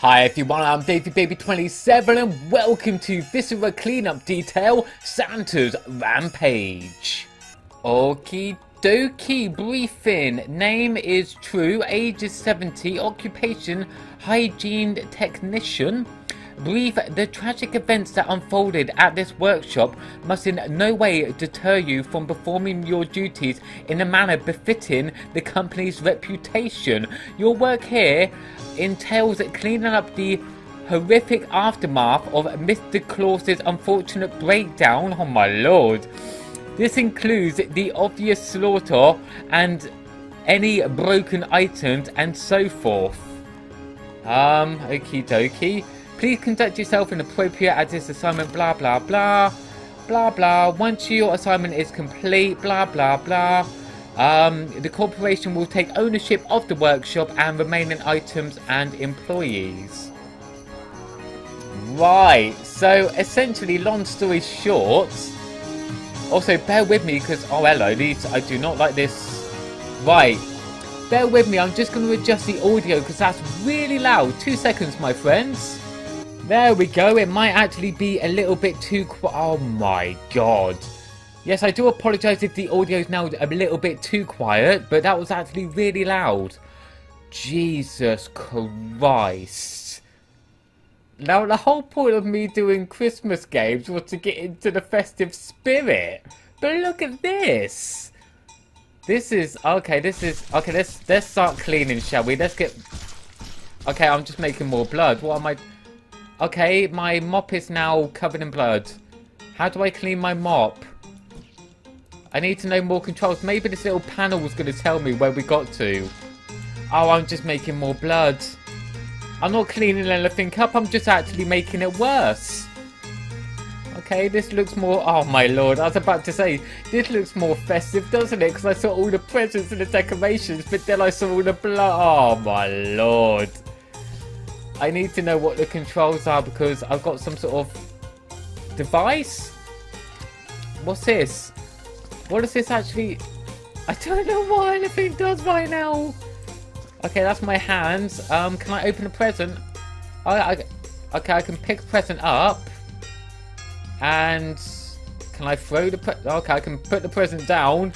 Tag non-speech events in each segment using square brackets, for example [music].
Hi everyone, I'm DaveyBaby27 and welcome to Viscera Cleanup Detail Santa's Rampage. Okie dokie briefing. Name is True, age is 70, occupation hygiene technician. Brief, the tragic events that unfolded at this workshop must in no way deter you from performing your duties in a manner befitting the company's reputation. Your work here entails cleaning up the horrific aftermath of Mr. Claus's unfortunate breakdown. Oh my lord. This includes the obvious slaughter and any broken items and so forth. Um, okie dokie. Please conduct yourself in appropriate at this assignment, blah blah blah. Blah blah. Once your assignment is complete, blah blah blah. Um, the corporation will take ownership of the workshop and remaining items and employees. Right, so essentially, long story short. Also, bear with me because, oh hello, these, I do not like this. Right, bear with me, I'm just going to adjust the audio because that's really loud. Two seconds, my friends. There we go. It might actually be a little bit too. Oh my god. Yes, I do apologise if the audio is now a little bit too quiet, but that was actually really loud. Jesus Christ. Now, the whole point of me doing Christmas games was to get into the festive spirit. But look at this. This is, okay, this is, okay, let's, let's start cleaning, shall we? Let's get, okay, I'm just making more blood. What am I, Okay, my mop is now covered in blood. How do I clean my mop? I need to know more controls. Maybe this little panel was going to tell me where we got to. Oh, I'm just making more blood. I'm not cleaning anything up. I'm just actually making it worse. Okay, this looks more... Oh, my lord. I was about to say, this looks more festive, doesn't it? Because I saw all the presents and the decorations, but then I saw all the blood. Oh, my lord. I need to know what the controls are because I've got some sort of device. What's this? What is this actually? I don't know what anything does right now. Okay, that's my hands. Um, can I open a present? I, I, okay, I can pick present up. And can I throw the pre Okay, I can put the present down.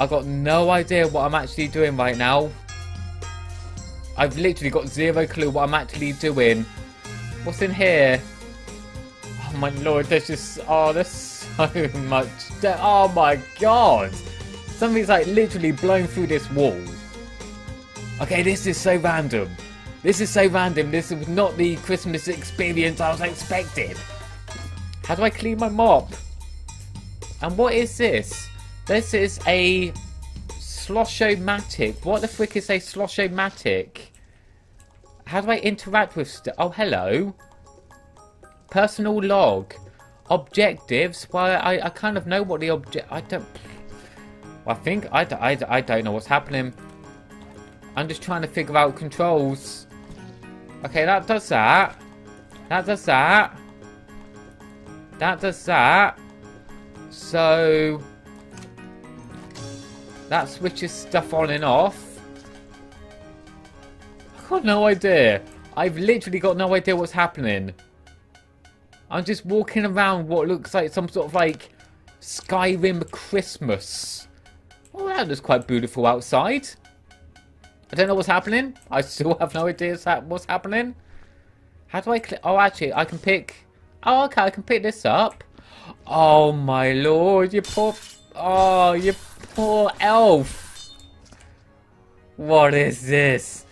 I've got no idea what I'm actually doing right now. I've literally got zero clue what I'm actually doing. What's in here? Oh my lord, there's just... Oh, there's so [laughs] much... Oh my god! Something's like literally blown through this wall. Okay, this is so random. This is so random. This was not the Christmas experience I was expecting. How do I clean my mop? And what is this? This is a Sloshomatic. What the frick is a Sloshomatic? How do I interact with stuff? Oh, hello. Personal log. Objectives. Well, I, I kind of know what the object... I don't... I think... I, I, I don't know what's happening. I'm just trying to figure out controls. Okay, that does that. That does that. That does that. So... That switches stuff on and off. Got no idea. I've literally got no idea what's happening. I'm just walking around what looks like some sort of like Skyrim Christmas. Oh, that looks quite beautiful outside. I don't know what's happening. I still [laughs] have no idea what's happening. How do I click? Oh, actually, I can pick... Oh, okay, I can pick this up. Oh, my lord, you poor... Oh, you poor elf. What is this?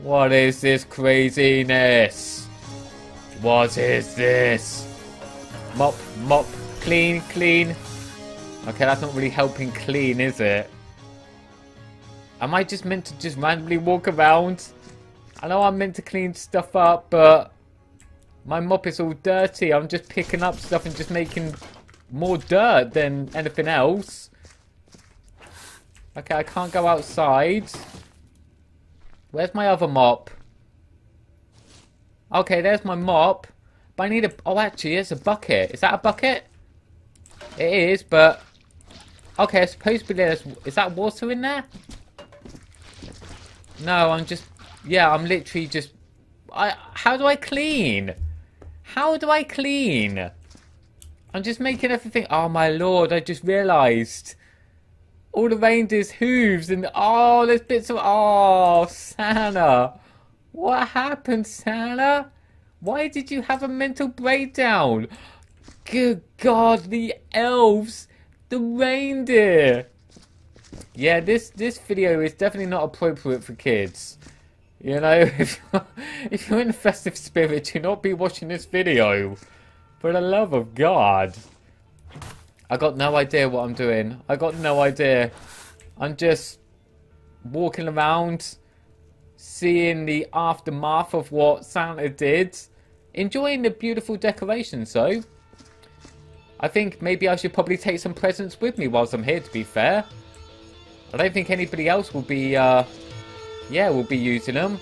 What is this craziness? What is this? Mop, mop, clean, clean. Okay, that's not really helping clean, is it? Am I just meant to just randomly walk around? I know I'm meant to clean stuff up, but my mop is all dirty. I'm just picking up stuff and just making more dirt than anything else. Okay, I can't go outside. Where's my other mop? Okay, there's my mop. But I need a... Oh, actually, it's a bucket. Is that a bucket? It is, but... Okay, I suppose there's... Is that water in there? No, I'm just Yeah, I'm literally just... I. How do I clean? How do I clean? I'm just making everything... Oh, my lord, I just realised. All the reindeer's hooves and... Oh, there's bits of... Oh, Santa. What happened, Santa? Why did you have a mental breakdown? Good God, the elves, the reindeer. Yeah, this this video is definitely not appropriate for kids. You know, [laughs] if you're, if you're in the festive spirit, do not be watching this video. For the love of God. I got no idea what I'm doing. I got no idea. I'm just walking around, seeing the aftermath of what Santa did, enjoying the beautiful decorations though. I think maybe I should probably take some presents with me whilst I'm here to be fair. I don't think anybody else will be, uh, yeah, will be using them.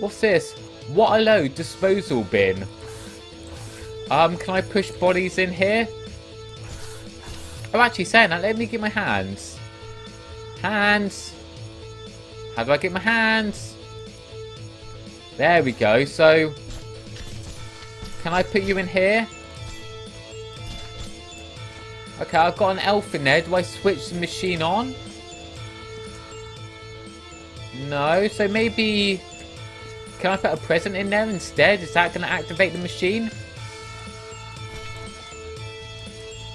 What's this? What a load disposal bin. Um, can I push bodies in here? Oh, actually saying that, let me get my hands. Hands. How do I get my hands? There we go. So, can I put you in here? Okay, I've got an elf in there. Do I switch the machine on? No, so maybe... Can I put a present in there instead? Is that going to activate the machine?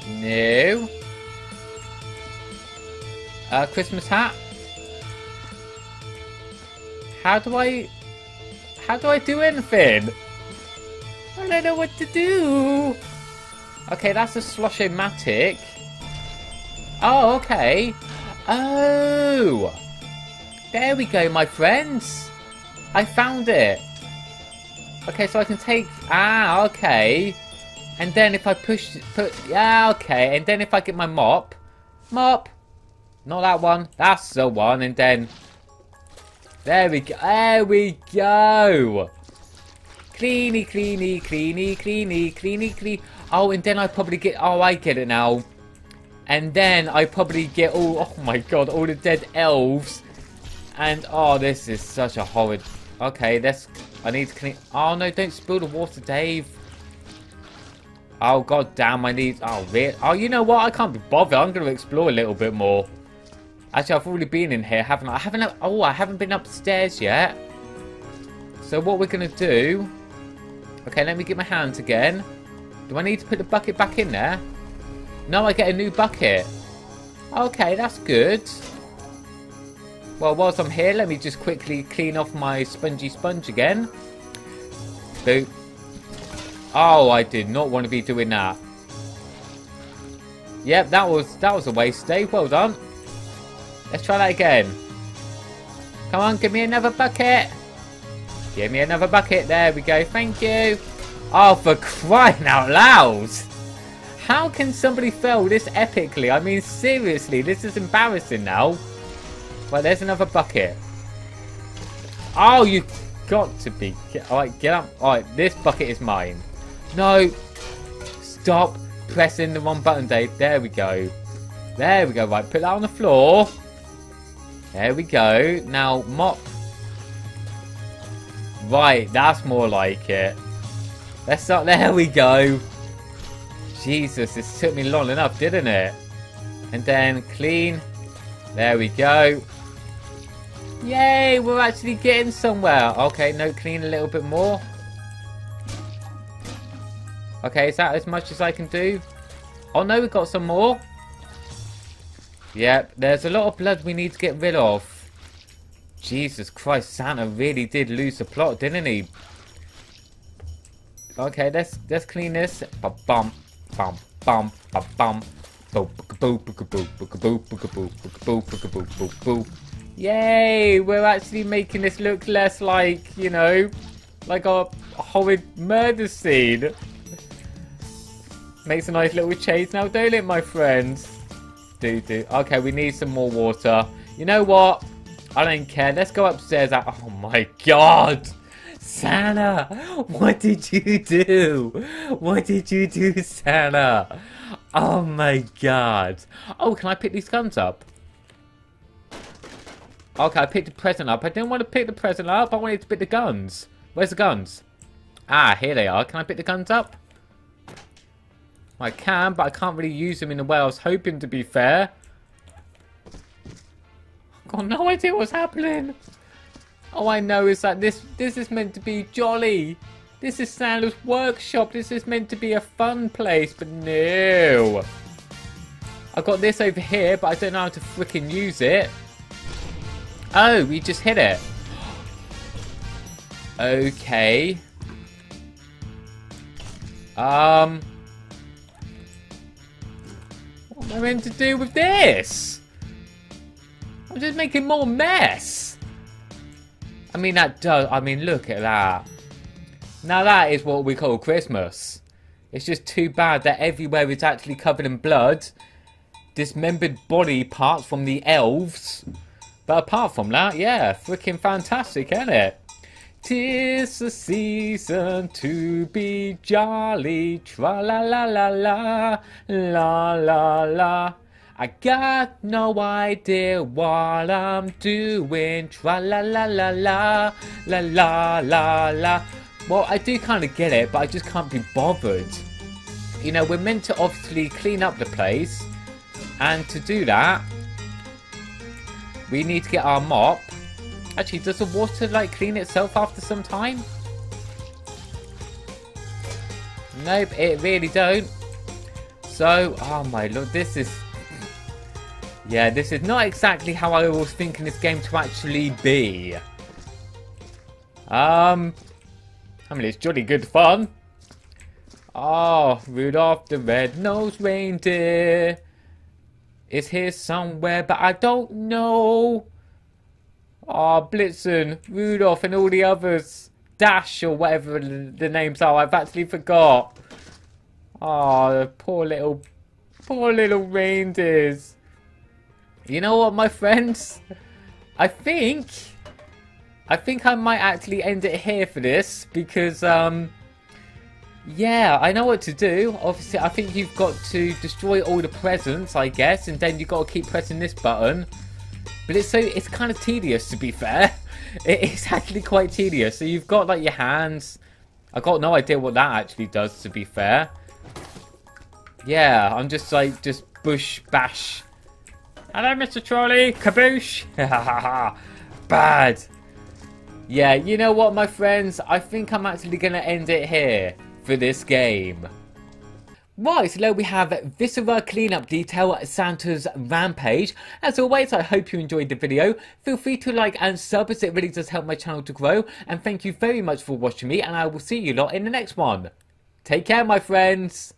No. Uh, Christmas hat. How do I... How do I do anything? I don't know what to do. Okay, that's a Slosh-O-Matic. Oh, okay. Oh. There we go, my friends. I found it. Okay, so I can take... Ah, okay. And then if I push... Put, yeah, okay. And then if I get my mop... Mop. Not that one. That's the one. And then... There we go. There we go. Cleany, cleany, cleany, cleany, cleany, cleany. Oh, and then I probably get... Oh, I get it now. And then I probably get all... Oh my god, all the dead elves and, oh, this is such a horrid... Okay, this... I need to clean... Oh, no, don't spill the water, Dave. Oh, god damn, I need... Oh, really? Oh, you know what? I can't be bothered. I'm going to explore a little bit more. Actually, I've already been in here, haven't I? I haven't... Oh, I haven't been upstairs yet. So what we're going to do... Okay, let me get my hands again. Do I need to put the bucket back in there? No, I get a new bucket. Okay, that's good. Well, whilst I'm here, let me just quickly clean off my spongy sponge again. Boop. Oh, I did not want to be doing that. Yep, that was that was a waste, Dave. Well done. Let's try that again. Come on, give me another bucket. Give me another bucket. There we go. Thank you. Oh, for crying out loud. How can somebody fail this epically? I mean, seriously, this is embarrassing now. Well, there's another bucket. Oh, you got to be... Alright, get up. Alright, this bucket is mine. No. Stop pressing the wrong button, Dave. There we go. There we go. Right, put that on the floor. There we go. Now, mop. Right, that's more like it. Let's start. There we go. Jesus, this took me long enough, didn't it? And then clean. There we go. Yay, we're actually getting somewhere. Okay, no, clean a little bit more. Okay, is that as much as I can do? Oh no, we've got some more. Yep, there's a lot of blood we need to get rid of. Jesus Christ, Santa really did lose the plot, didn't he? Okay, let's let's clean this. Ba bum, bum, bum, ba bum. Boop, boop, boop, boop, boop, boop, boop, boop, boop, boop. Yay! We're actually making this look less like, you know, like a horrid murder scene. Makes a nice little chase now, don't it, my friends? Do, do. Okay, we need some more water. You know what? I don't care. Let's go upstairs. Oh my god! Santa! What did you do? What did you do, Santa? Oh my god. Oh, can I pick these guns up? Okay, I picked the present up. I didn't want to pick the present up. I wanted to pick the guns. Where's the guns? Ah, here they are. Can I pick the guns up? I can, but I can't really use them in the way I was hoping to be fair. I've got no idea what's happening. All I know is that this this is meant to be jolly. This is Santa's workshop. This is meant to be a fun place, but no. I've got this over here, but I don't know how to freaking use it. Oh, we just hit it. Okay. Um. Am I meant to do with this? I'm just making more mess. I mean, that does. I mean, look at that. Now that is what we call Christmas. It's just too bad that everywhere is actually covered in blood. Dismembered body parts from the elves. But apart from that, yeah, freaking fantastic, isn't it? Tis the season to be jolly, tra la la la la, la la la. I got no idea what I'm doing, tra la la la la, la la la la. Well, I do kind of get it, but I just can't be bothered. You know, we're meant to obviously clean up the place, and to do that, we need to get our mop Actually, does the water like clean itself after some time? Nope, it really don't. So, oh my lord, this is... Yeah, this is not exactly how I was thinking this game to actually be. Um, I mean, it's jolly good fun. Oh, Rudolph the red-nosed reindeer is here somewhere, but I don't know. Oh, Blitzen, Rudolph, and all the others. Dash, or whatever the names are. I've actually forgot. Oh, poor little, poor little reindeers. You know what, my friends? I think, I think I might actually end it here for this because, um, yeah, I know what to do. Obviously, I think you've got to destroy all the presents, I guess, and then you've got to keep pressing this button. But it's so it's kind of tedious to be fair. [laughs] It's actually quite tedious. So you've got like your hands. I got no idea what that actually does to be fair. Yeah, I'm just like just bush bash. Hello, Mr. Trolley. Kaboosh. [laughs] Bad. Yeah, you know what, my friends? I think I'm actually going to end it here for this game. Right, so there we have Viscera Cleanup Detail Santa's Rampage. As always, I hope you enjoyed the video. Feel free to like and sub as it really does help my channel to grow. And thank you very much for watching me and I will see you lot in the next one. Take care, my friends.